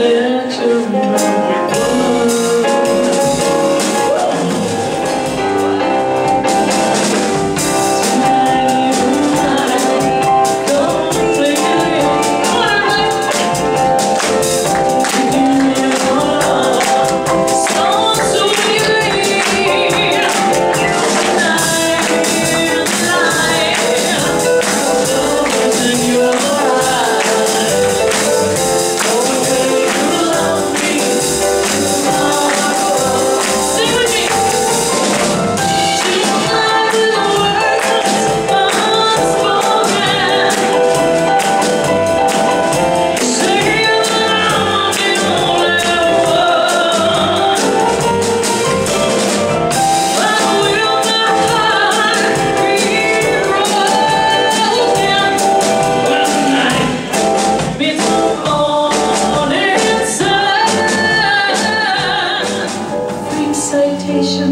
Into to know.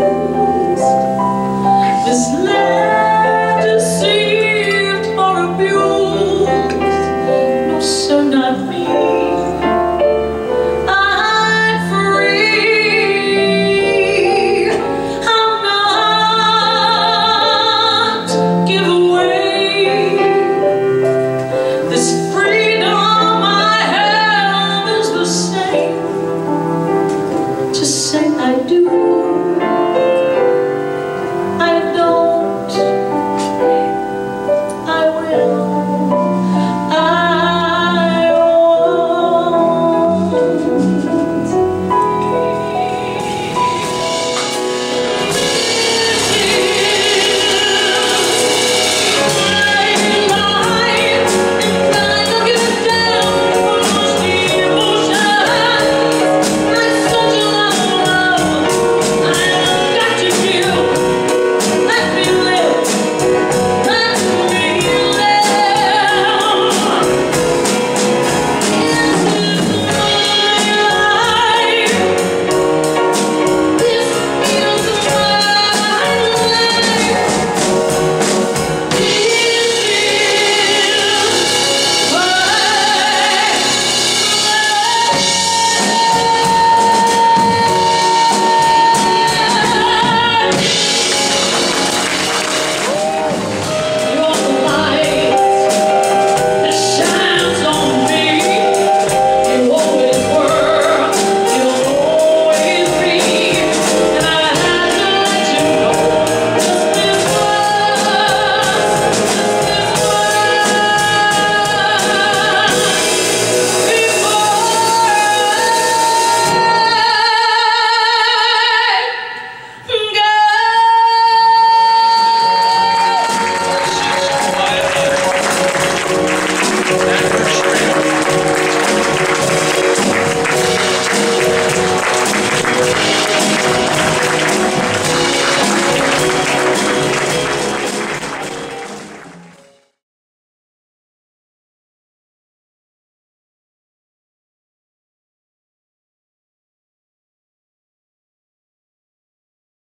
do